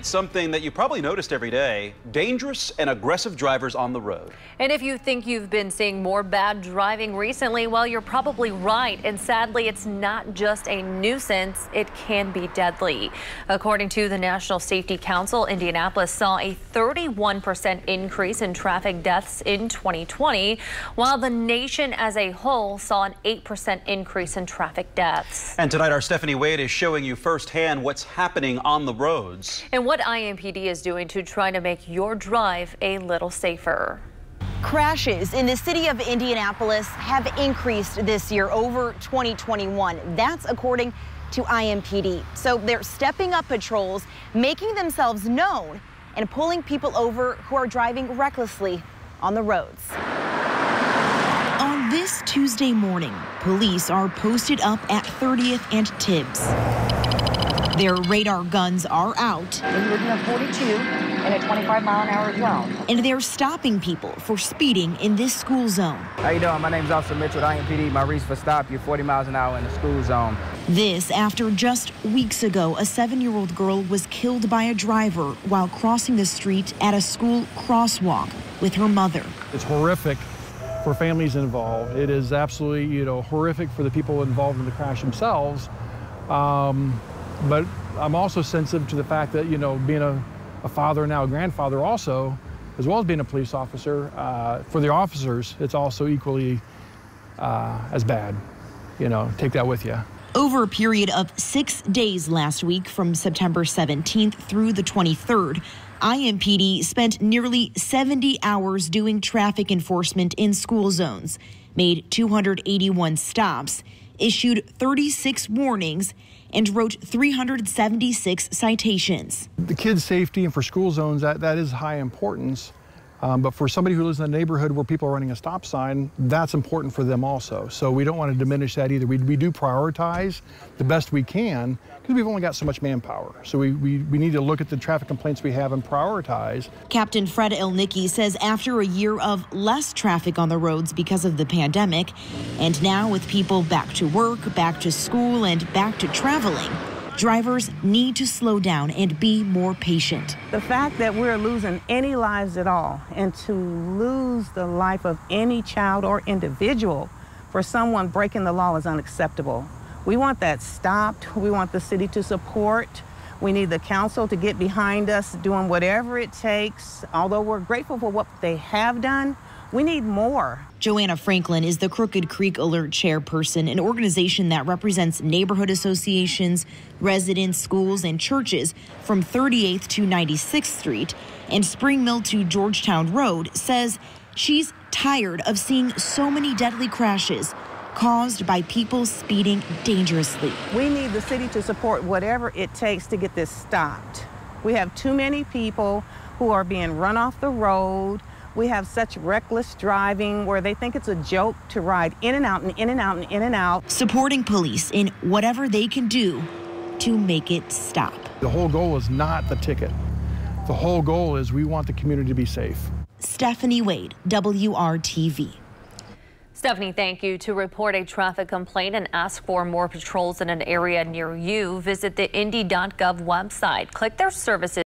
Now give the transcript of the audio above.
It's something that you probably noticed every day, dangerous and aggressive drivers on the road. And if you think you've been seeing more bad driving recently, well, you're probably right. And sadly, it's not just a nuisance, it can be deadly. According to the National Safety Council, Indianapolis saw a 31% increase in traffic deaths in 2020, while the nation as a whole saw an 8% increase in traffic deaths. And tonight, our Stephanie Wade is showing you firsthand what's happening on the roads. And what IMPD is doing to try to make your drive a little safer. Crashes in the city of Indianapolis have increased this year over 2021. That's according to IMPD. So they're stepping up patrols, making themselves known, and pulling people over who are driving recklessly on the roads. On this Tuesday morning, police are posted up at 30th and Tibbs. Their radar guns are out. We're looking at 42 and a 25 mile an hour zone. And they're stopping people for speeding in this school zone. How you doing? My name's Officer Mitchell with IMPD. My reason for stop, you're 40 miles an hour in the school zone. This after just weeks ago, a seven-year-old girl was killed by a driver while crossing the street at a school crosswalk with her mother. It's horrific for families involved. It is absolutely, you know, horrific for the people involved in the crash themselves. Um, but I'm also sensitive to the fact that, you know, being a, a father and now a grandfather also, as well as being a police officer, uh, for the officers, it's also equally uh, as bad. You know, take that with you. Over a period of six days last week, from September 17th through the 23rd, IMPD spent nearly 70 hours doing traffic enforcement in school zones, made 281 stops, issued 36 warnings, and wrote 376 citations. The kids' safety and for school zones, that, that is high importance. Um, but for somebody who lives in a neighborhood where people are running a stop sign, that's important for them also. So we don't want to diminish that either. We, we do prioritize the best we can because we've only got so much manpower. So we, we, we need to look at the traffic complaints we have and prioritize. Captain Fred Ilnicki says after a year of less traffic on the roads because of the pandemic, and now with people back to work, back to school, and back to traveling, drivers need to slow down and be more patient. The fact that we're losing any lives at all and to lose the life of any child or individual for someone breaking the law is unacceptable. We want that stopped. We want the city to support. We need the council to get behind us doing whatever it takes. Although we're grateful for what they have done, we need more. Joanna Franklin is the Crooked Creek Alert chairperson, an organization that represents neighborhood associations, residents, schools, and churches from 38th to 96th Street and Spring Mill to Georgetown Road, says she's tired of seeing so many deadly crashes caused by people speeding dangerously. We need the city to support whatever it takes to get this stopped. We have too many people who are being run off the road we have such reckless driving where they think it's a joke to ride in and out and in and out and in and out. Supporting police in whatever they can do to make it stop. The whole goal is not the ticket. The whole goal is we want the community to be safe. Stephanie Wade, WRTV. Stephanie, thank you. To report a traffic complaint and ask for more patrols in an area near you, visit the Indy.gov website. Click their services.